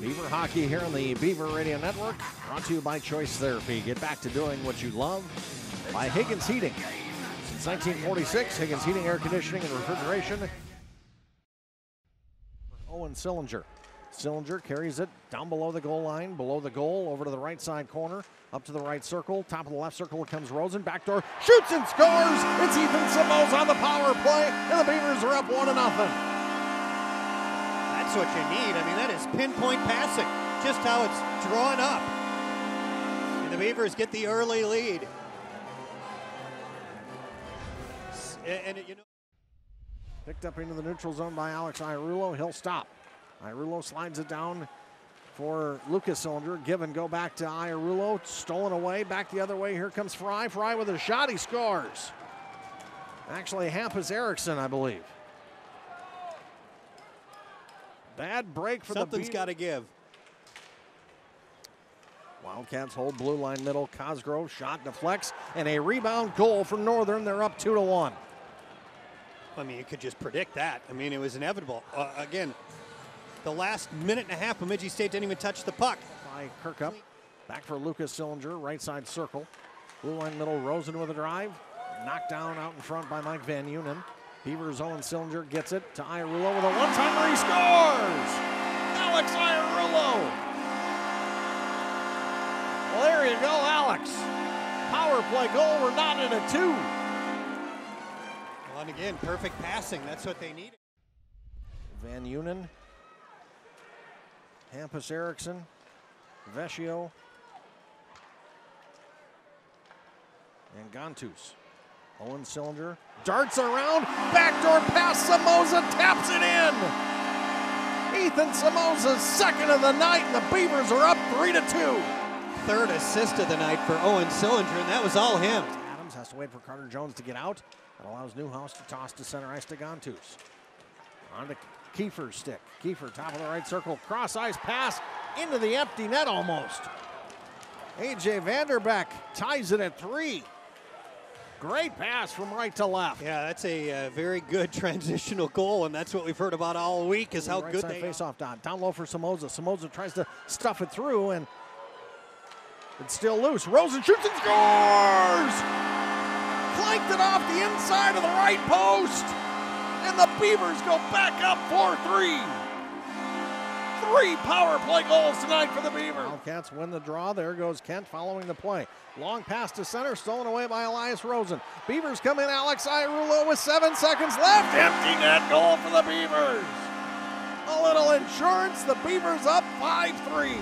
Beaver Hockey here on the Beaver Radio Network, brought to you by Choice Therapy. Get back to doing what you love by Higgins Heating. Since 1946, Higgins Heating, Air Conditioning, and Refrigeration. Owen Sillinger. Sillinger carries it down below the goal line, below the goal, over to the right side corner, up to the right circle, top of the left circle comes Rosen, backdoor, shoots and scores! It's Ethan Somoza on the power play, and the Beavers are up one to nothing. That's what you need. I mean, that is pinpoint passing, just how it's drawn up. And the Beavers get the early lead. And, you know. Picked up into the neutral zone by Alex Ierullo. He'll stop. Ierullo slides it down for Lukas Sillinger. Give and go back to Ierullo. Stolen away. Back the other way. Here comes Fry. Fry with a shot. He scores. Actually, half Hampus Eriksson, I believe. Bad break for Something's the got to give. Wildcats hold blue line middle. Cosgrove shot deflects and a rebound goal for Northern. They're up two to one. I mean, you could just predict that. I mean, it was inevitable. Uh, again, the last minute and a half, Bemidji State didn't even touch the puck. By Kirkup. Back for Lukas Sillinger, right side circle. Blue line middle, Rosen with a drive. Knocked down out in front by Mike Van Unen. Beavers Owen Sillinger gets it to Ierullo with a one-timer. He scores! Alex Ierullo! Well, there you go, Alex. Power play goal. We're not in a two. Well, and again, perfect passing. That's what they needed. Van Unen, Hampus Eriksson, Vecchio, and Ghantous. Owen Sillinger darts around, backdoor pass, Somoza taps it in. Ethan Somoza's second of the night, and the Beavers are up three to two. Third assist of the night for Owen Sillinger, and that was all him. Adams has to wait for Carter Jones to get out. That allows Newhouse to toss to center ice to Ghantous. On to Kiefer's stick. Kiefer, top of the right circle, cross ice pass into the empty net almost. AJ Vanderbeck ties it at three. Great pass from right to left. Yeah, that's a uh, very good transitional goal, and that's what we've heard about all week is how right good side they face off down. Down low for Somoza. Somoza tries to stuff it through, and it's still loose. Rosen shoots and scores! Clanked it off the inside of the right post, and the Beavers go back up 4 3. Three power play goals tonight for the Beavers. Wildcats win the draw. There goes Kent following the play. Long pass to center, stolen away by Elias Rosen. Beavers come in. Alex Ierullo with seven seconds left. Empty net goal for the Beavers. A little insurance. The Beavers up 5 3.